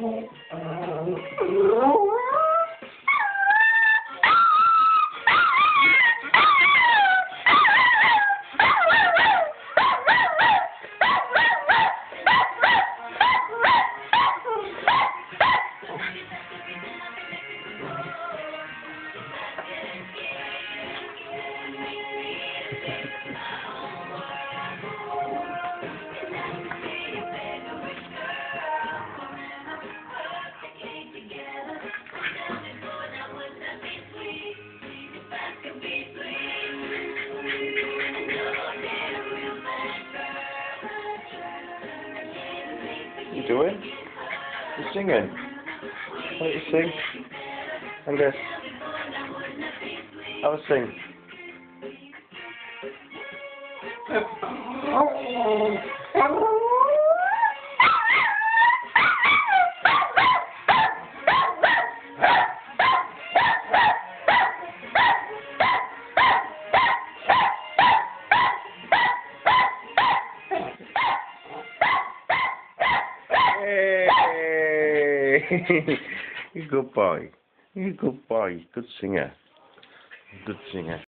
you doing? You're singing? Why don't you sing? Angus. Have a sing. Hey! good boy. You good boy. Good singer. Good singer.